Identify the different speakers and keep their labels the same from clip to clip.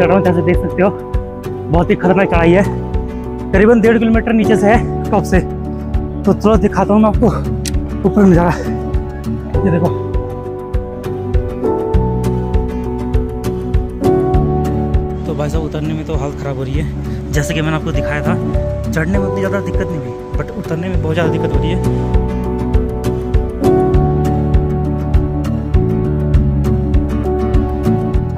Speaker 1: चढ़ रहा हूँ जैसे देख सकते हो। बहुत ही खतरनाक चढ़ाई है। करीबन डेढ़ किलोमीटर नीचे से है टॉप से। तो चलो दिखाता हूँ मैं आपको ऊपर नज़ारा। ये देखो। तो भाई साहब, उतरने में तो हालत ख़राब हो रही है। जैसे कि मैंने आपको दिखाया था, चढ़ने में उतनी ज़्यादा दिक्कत नहीं हुई बट उतरने में बहुत ज़्यादा दिक्कत हो रही है।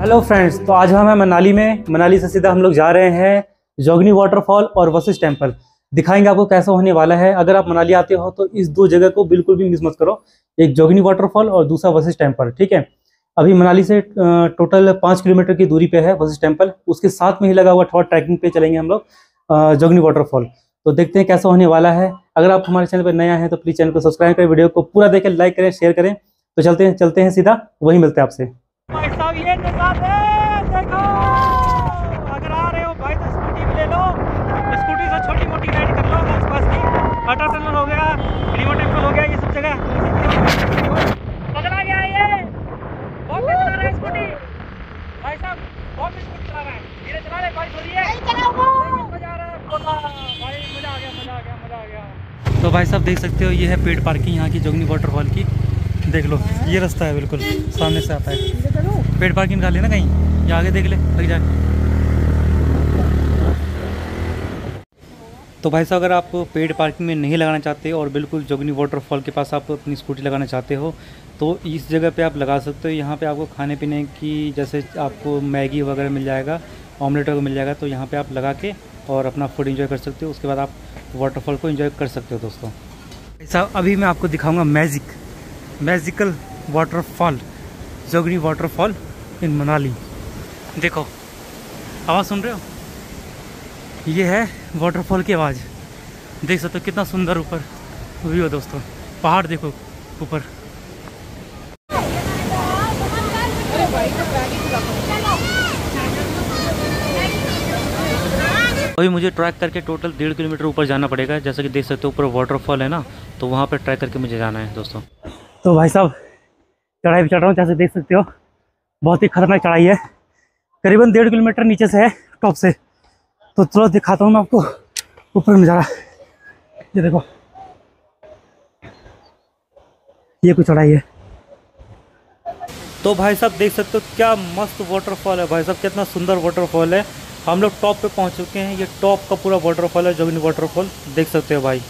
Speaker 1: हेलो फ्रेंड्स तो आज हम हैं मनाली में। मनाली से सीधा हम लोग जा रहे हैं जोगनी वाटरफॉल और वशिष्ठ टेंपल दिखाएँगे आपको कैसा होने वाला है। अगर आप मनाली आते हो तो इस दो जगह को बिल्कुल भी मिस मत करो। एक जोगनी वाटरफॉल और दूसरा वशिष्ठ टेंपल ठीक है? अभी मनाली से टोटल पाँच किलोमीटर की दूरी पे है वशिष्ठ टेंपल उसके साथ में ही लगा हुआ थोड़ा ट्रैकिंग पे चलेंगे हम लोग जोगनी वाटरफॉल तो देखते हैं कैसा होने वाला है। अगर आप हमारे चैनल पर नया है तो प्लीज़ चैनल को सब्सक्राइब करें, वीडियो को पूरा देखें लाइक करें शेयर करें। तो चलते हैं चलते हैं सीधा। वहीं मिलते हैं आपसे। देखो। अगर आ रहे हो भाई तो स्कूटी भी ले लो। स्कूटी से छोटी मोटी राइड कर लो आसपास की। अटल टनल हो गया रिवर टेंपल हो गया ये सब जगह। पकड़ा गया ये। बहुत तेज चला रहा है स्कूटी। भाई साहब बहुत तेज स्कूटी चला रहा है। धीरे चला रहे बारिश हो रही है मज़ा आ रहा है। भाई मज़ा आ गया मज़ा आ गया मज़ा आ गया। तो भाई साहब देख सकते हो ये है पेड पार्किंग यहाँ की जोगनी वाटरफॉल की। देख लो ये रास्ता है बिल्कुल सामने से आता है। पेड पार्किंग निकाल लेना कहीं। ये आगे देख ले, लग जाए तो भाई साहब, अगर आप पेड पार्किंग में नहीं लगाना चाहते और बिल्कुल जोगनी वाटरफॉल के पास आप अपनी स्कूटी लगाना चाहते हो तो इस जगह पे आप लगा सकते हो। यहाँ पे आपको खाने पीने की जैसे आपको मैगी वगैरह मिल जाएगा ऑमलेट वगैरह मिल जाएगा तो यहाँ पे आप लगा के और अपना फ़ूड एंजॉय कर सकते हो। उसके बाद आप वाटरफॉल को एंजॉय कर सकते हो दोस्तों। साहब, अभी मैं आपको दिखाऊँगा magic magical waterfall Jogni waterfall in Manali. देखो, आवाज़ सुन रहे हो? ये है वाटरफॉल की आवाज़। देख सकते हो कितना सुंदर ऊपर व्यू है दोस्तों। पहाड़ देखो ऊपर। अभी मुझे ट्रैक करके टोटल डेढ़ किलोमीटर ऊपर जाना पड़ेगा। जैसा कि देख सकते हो ऊपर वाटरफॉल है ना तो वहाँ पर ट्रैक करके मुझे जाना है दोस्तों। तो भाई साहब, चढ़ाई भी चढ़ रहा हूँ, जैसे देख सकते हो। बहुत ही खतरनाक चढ़ाई है। करीबन डेढ़ किलोमीटर नीचे से है, टॉप से। तो चलो दिखाता हूँ मैं आपको ऊपर नज़ारा। ये देखो। ये कुछ चढ़ाई है। तो भाई साहब, देख सकते हो क्या मस्त वाटरफॉल है। भाई साहब, कितना सुंदर वाटरफॉल है। हम लोग टॉप पे पहुँच चुके हैं। ये टॉप का पूरा वाटरफॉल है जोगिनी वाटरफॉल देख सकते हो भाई।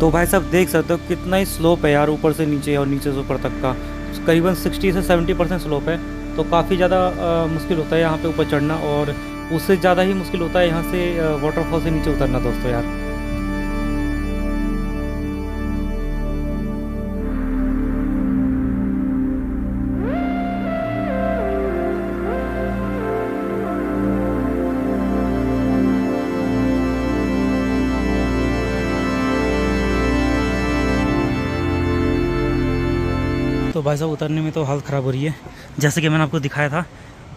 Speaker 1: तो भाई साहब देख सकते हो कितना ही स्लोप है यार ऊपर से नीचे और नीचे से ऊपर तक का। करीबन 60 से 70 परसेंट स्लोप है। तो काफ़ी ज़्यादा मुश्किल होता है यहाँ पे ऊपर चढ़ना और उससे ज़्यादा ही मुश्किल होता है यहाँ से वाटरफॉल से नीचे उतरना दोस्तों यार। भाई साहब, उतरने में तो हालत ख़राब हो रही है। जैसे कि मैंने आपको दिखाया था,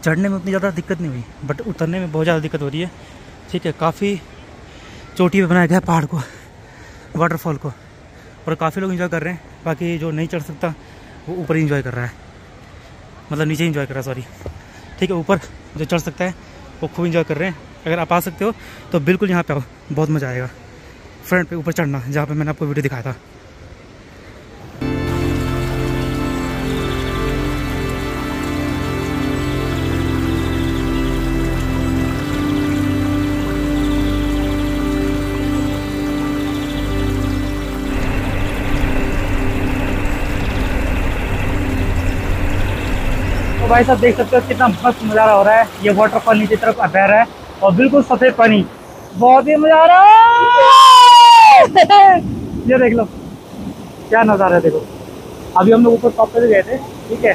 Speaker 1: चढ़ने में उतनी ज़्यादा दिक्कत नहीं हुई बट उतरने में बहुत ज़्यादा दिक्कत हो रही है। ठीक है, काफ़ी चोटी पे बनाया गया पहाड़ को वाटरफॉल को, और काफ़ी लोग इन्जॉय कर रहे हैं। बाकी जो नहीं चढ़ सकता, वो ऊपर ही इन्जॉय कर रहा है। मतलब नीचे इन्जॉय कर रहा है सॉरी ठीक है, ऊपर जो चढ़ सकता है, वो खूब इन्जॉय कर रहे हैं। अगर आप आ सकते हो तो बिल्कुल यहाँ पे आओ, बहुत मज़ा आएगा। फ्रंट पे ऊपर चढ़ना, जहाँ पे मैंने आपको वीडियो दिखाया था। तो भाई साहब देख सकते हो कितना मस्त नज़ारा हो रहा है। ये वाटरफॉल नीचे तरफ़ बह रहा है और बिल्कुल सफ़ेद पानी। बहुत ही मज़ा आ रहा है। ये देख लो, क्या नज़ारा है देखो। अभी हम लोग ऊपर टॉप पे गए थे, ठीक है।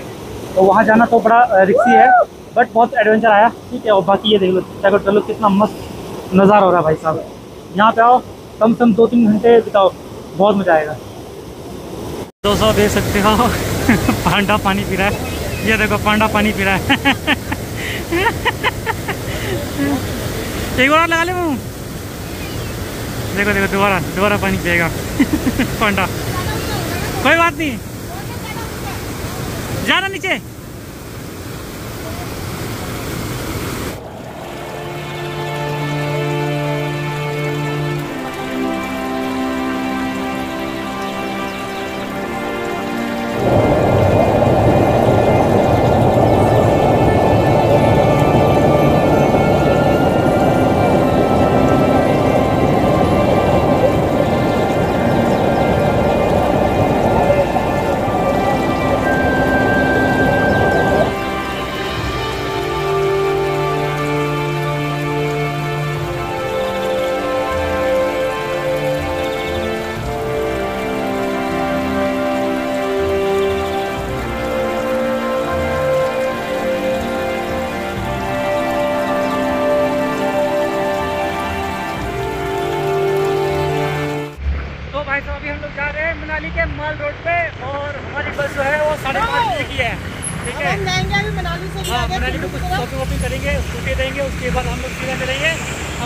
Speaker 1: तो वहाँ जाना तो बड़ा रिक्सी है बट बहुत एडवेंचर आया, ठीक है। और बाकी ये देख लो, चलो चलो, कितना मस्त नज़ारा हो रहा है भाई साहब। यहाँ पे आओ, कम से कम दो तीन घंटे बिताओ, बहुत मज़ा आएगा। दोस्तों देख सकते हो, पांडा पानी पी रहा है। ये देखो, पांडा पानी पी रहा है। एक बार लगा ले मुँह। देखो देखो, दोबारा दोबारा पानी पिएगा। पांडा। कोई बात नहीं। जाना नीचे। और हमारी बस जो है वो साढ़े पाँच बजे की है। ठीक है?
Speaker 2: हम जाएँगे अभी मनाली से
Speaker 1: हाँ मनाली में कुछ शॉपिंग वॉपिंग करेंगे स्कूटी देंगे उसके बाद हम लोग सीधा चलेंगे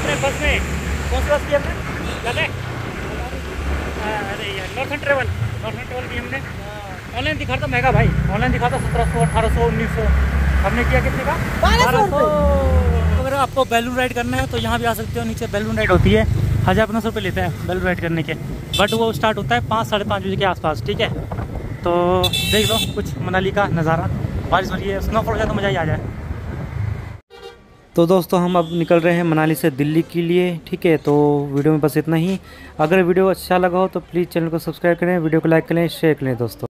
Speaker 1: अपने बस में। कौन सी बस की हमने याद है? अरे यार नॉर्थन ट्रेवल नॉर्थन ट्रेवल की हमने। ऑनलाइन दिखा था महँगा भाई। ऑनलाइन दिखा था सत्रह सौ अठारह सौ उन्नीस सौ। हमने किया कितने का?
Speaker 2: बारह सौ
Speaker 1: अगर आपको बैलून राइड करना है तो यहाँ भी आ सकते हो नीचे बैलून राइड होती है। हज़ार पंद्रह सौ रुपये लेते हैं बैलून राइड करने के। बट वो स्टार्ट होता है पाँच, साढ़े पाँच बजे के आसपास, ठीक है? तो देख लो कुछ मनाली का नज़ारा। बारिश हो रही है स्नोफॉल हो जाए तो मज़ा ही आ जाए। तो दोस्तों, हम अब निकल रहे हैं मनाली से दिल्ली के लिए, ठीक है? तो वीडियो में बस इतना ही। अगर वीडियो अच्छा लगा हो तो प्लीज़ चैनल को सब्सक्राइब करें, वीडियो को लाइक करें शेयर करें दोस्तों।